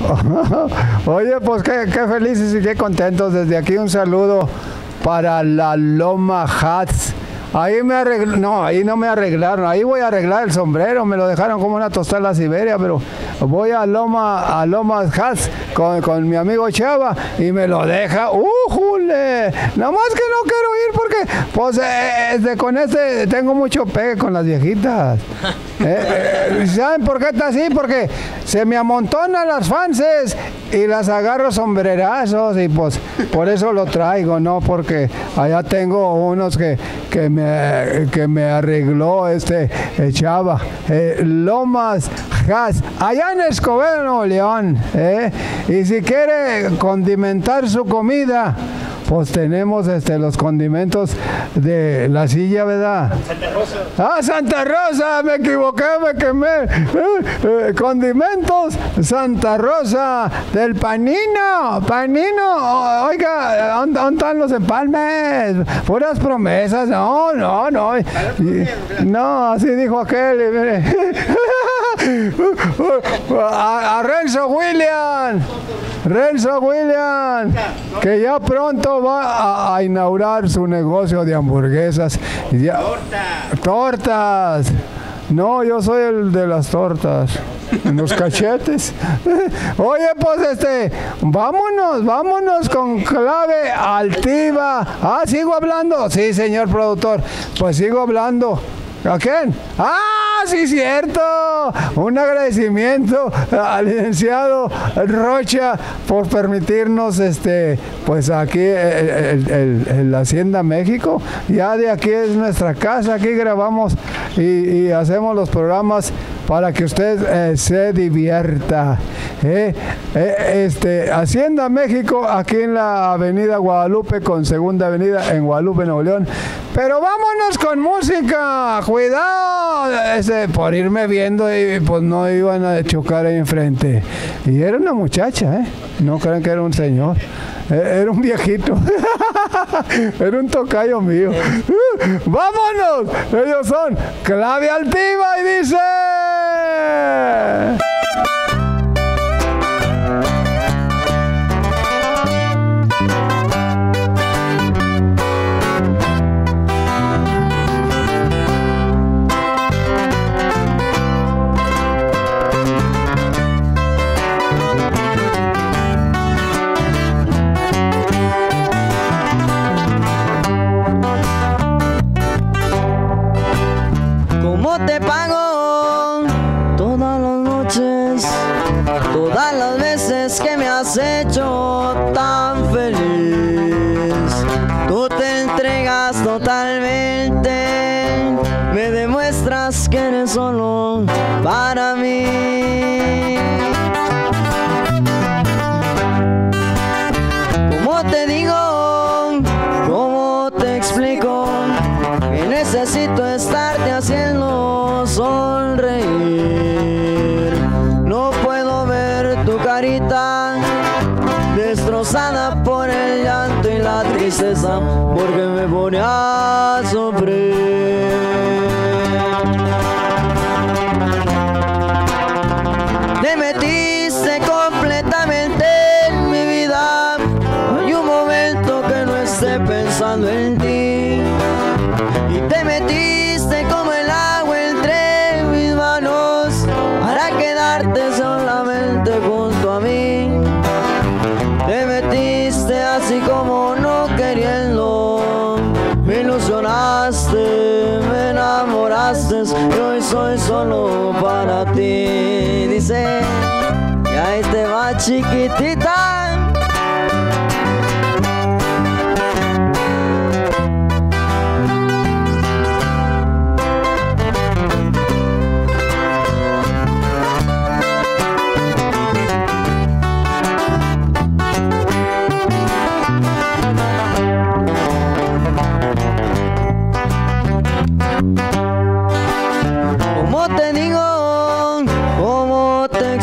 Oye, pues qué, qué felices y qué contentos. Desde aquí un saludo para la Loma Hats. Ahí me arreglaron, no, ahí no me arreglaron, ahí voy a arreglar el sombrero, me lo dejaron como una tostada en la Siberia, pero voy a Loma, a Loma Hats con, con mi amigo Chava y me lo deja, ¡újule! Nada más que no quiero ir pues, eh, este, con este tengo mucho pegue con las viejitas. Eh, eh, ¿Saben por qué está así? Porque se me amontonan las fanses y las agarro sombrerazos y pues por eso lo traigo, ¿no? Porque allá tengo unos que, que, me, que me arregló este eh, Chava. Eh, Lomas Gas, allá en Escobedo, Nuevo León. ¿eh? Y si quiere condimentar su comida, pues tenemos este, los condimentos de la silla, ¿verdad? Santa Rosa. Ah, Santa Rosa, me equivoqué, me quemé. Eh, eh, condimentos Santa Rosa del Panino. Panino, oiga, ¿dónde están los empalmes? Puras promesas, no, no, no. No, así dijo aquel. y mire. a, a Renzo William. Renzo William, que ya pronto va a, inaugurar su negocio de hamburguesas. Ya- tortas. No, yo soy el de las tortas. En los cachetes. Oye, pues este, vámonos, vámonos con clave altiva. Ah, sigo hablando. Sí, señor productor. Pues sigo hablando. ¿A quién? Ah, sí, cierto. Un agradecimiento al licenciado Rocha por permitirnos, este, pues aquí el, el- el- el Hacienda México. Ya de aquí es nuestra casa, aquí grabamos y, hacemos los programas para que usted eh, se divierta. ¿eh? Eh, este, Hacienda México, aquí en la Avenida Guadalupe, con Segunda Avenida en Guadalupe, Nuevo León. Pero vámonos con música, cuidado, ese, por irme viendo y pues no iban a chocar ahí enfrente. Y era una muchacha, ¿eh? No crean que era un señor. Eh, Era un viejito. Era un tocayo mío. ¡Vámonos! Ellos son Clave Altiva y dice... te pago todas las noches, todas las veces que me has hecho tan feliz? Tú te entregas totalmente, me demuestras que eres solo para mí. A sufrir. Te metiste completamente en mi vida. Hay un momento que no esté pensando en ti. Y hoy soy solo para ti. Dice, y ahí te va chiquitita.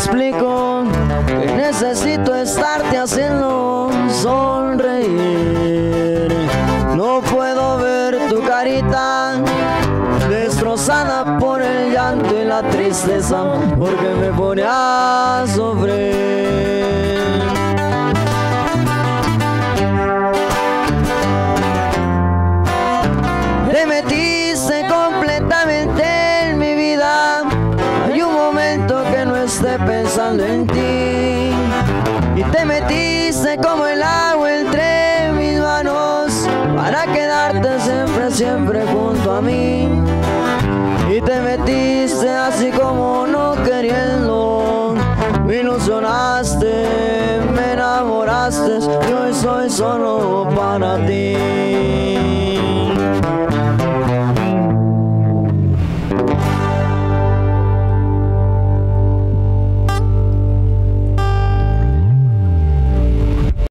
Explico? Que necesito estarte haciendo sonreír. No puedo ver tu carita destrozada por el llanto y la tristeza, porque me pone a sufrir. Y te metiste como el agua entre mis manos para quedarte siempre, siempre junto a mí. Y te metiste así como no queriendo. Me ilusionaste, me enamoraste y hoy soy solo para ti.